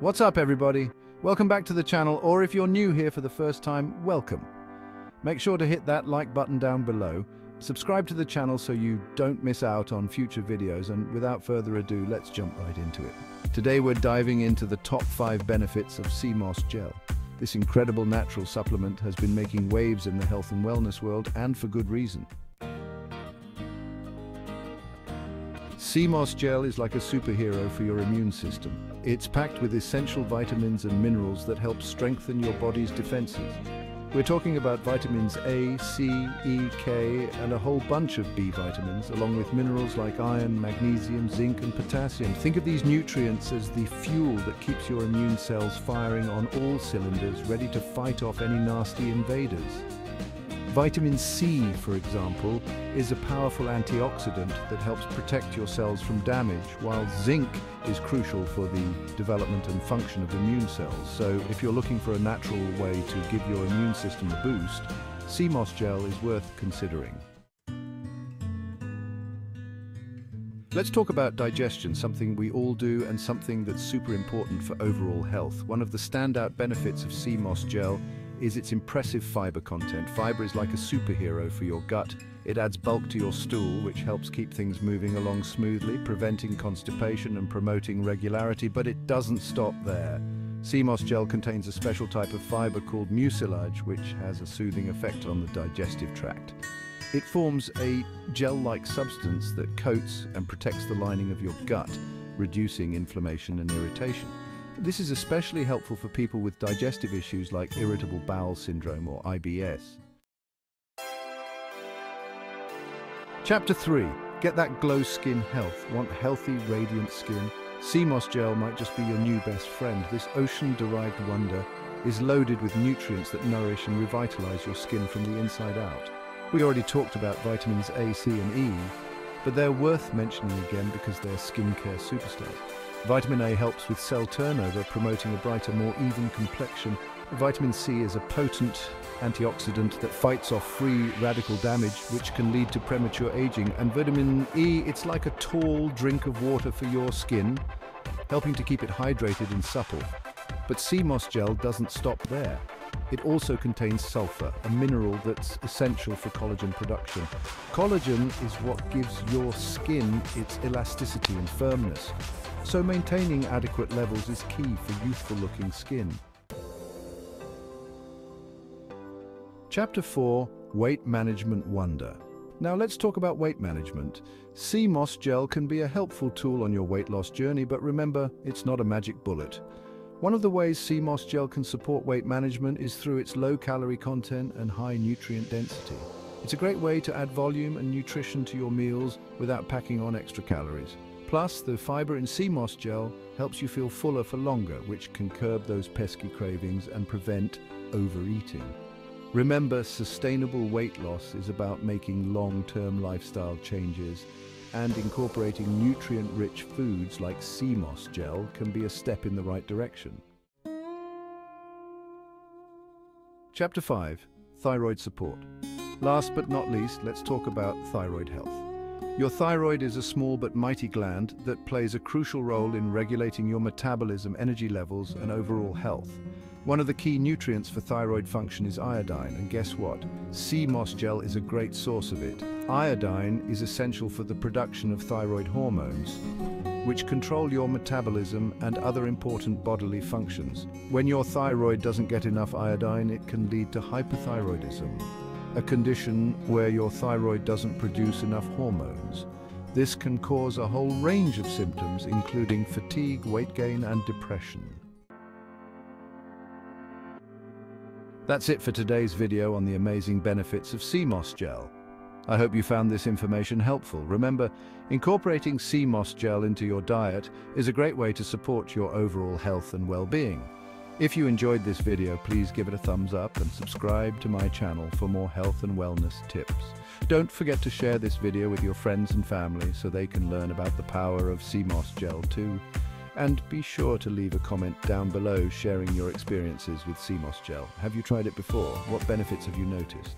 What's up everybody? Welcome back to the channel or if you're new here for the first time, welcome. Make sure to hit that like button down below, subscribe to the channel so you don't miss out on future videos and without further ado, let's jump right into it. Today we're diving into the top 5 benefits of sea moss gel. This incredible natural supplement has been making waves in the health and wellness world and for good reason. Moss gel is like a superhero for your immune system. It's packed with essential vitamins and minerals that help strengthen your body's defenses. We're talking about vitamins A, C, E, K, and a whole bunch of B vitamins, along with minerals like iron, magnesium, zinc, and potassium. Think of these nutrients as the fuel that keeps your immune cells firing on all cylinders, ready to fight off any nasty invaders. Vitamin C, for example, is a powerful antioxidant that helps protect your cells from damage, while zinc is crucial for the development and function of immune cells. So if you're looking for a natural way to give your immune system a boost, sea moss gel is worth considering. Let's talk about digestion, something we all do and something that's super important for overall health. One of the standout benefits of sea moss gel is its impressive fiber content. Fiber is like a superhero for your gut. It adds bulk to your stool, which helps keep things moving along smoothly, preventing constipation and promoting regularity, but it doesn't stop there. Moss gel contains a special type of fiber called mucilage, which has a soothing effect on the digestive tract. It forms a gel-like substance that coats and protects the lining of your gut, reducing inflammation and irritation. This is especially helpful for people with digestive issues like irritable bowel syndrome or IBS. Chapter 3. Get that glow skin health. Want healthy, radiant skin? Sea moss gel might just be your new best friend. This ocean-derived wonder is loaded with nutrients that nourish and revitalize your skin from the inside out. We already talked about vitamins A, C and E, but they're worth mentioning again because they're skincare superstars. Vitamin A helps with cell turnover, promoting a brighter, more even complexion. Vitamin C is a potent antioxidant that fights off free radical damage, which can lead to premature aging. And vitamin E, it's like a tall drink of water for your skin, helping to keep it hydrated and supple. But sea moss gel doesn't stop there. It also contains sulfur, a mineral that's essential for collagen production. Collagen is what gives your skin its elasticity and firmness, so maintaining adequate levels is key for youthful-looking skin. Chapter 4, Weight Management Wonder. Now let's talk about weight management. Sea moss gel can be a helpful tool on your weight loss journey, but remember, it's not a magic bullet. One of the ways sea moss gel can support weight management is through its low calorie content and high nutrient density. It's a great way to add volume and nutrition to your meals without packing on extra calories. Plus, the fiber in sea moss gel helps you feel fuller for longer, which can curb those pesky cravings and prevent overeating. Remember, sustainable weight loss is about making long-term lifestyle changes and incorporating nutrient-rich foods like sea moss gel can be a step in the right direction. Chapter 5. Thyroid Support. Last but not least, let's talk about thyroid health. Your thyroid is a small but mighty gland that plays a crucial role in regulating your metabolism, energy levels, and overall health. One of the key nutrients for thyroid function is iodine, and guess what? Sea moss gel is a great source of it. Iodine is essential for the production of thyroid hormones, which control your metabolism and other important bodily functions. When your thyroid doesn't get enough iodine, it can lead to hypothyroidism, a condition where your thyroid doesn't produce enough hormones. This can cause a whole range of symptoms, including fatigue, weight gain, and depression. That's it for today's video on the amazing benefits of sea moss gel. I hope you found this information helpful. Remember, incorporating sea moss gel into your diet is a great way to support your overall health and well-being. If you enjoyed this video, please give it a thumbs up and subscribe to my channel for more health and wellness tips. Don't forget to share this video with your friends and family so they can learn about the power of moss gel too. And be sure to leave a comment down below sharing your experiences with moss gel. Have you tried it before? What benefits have you noticed?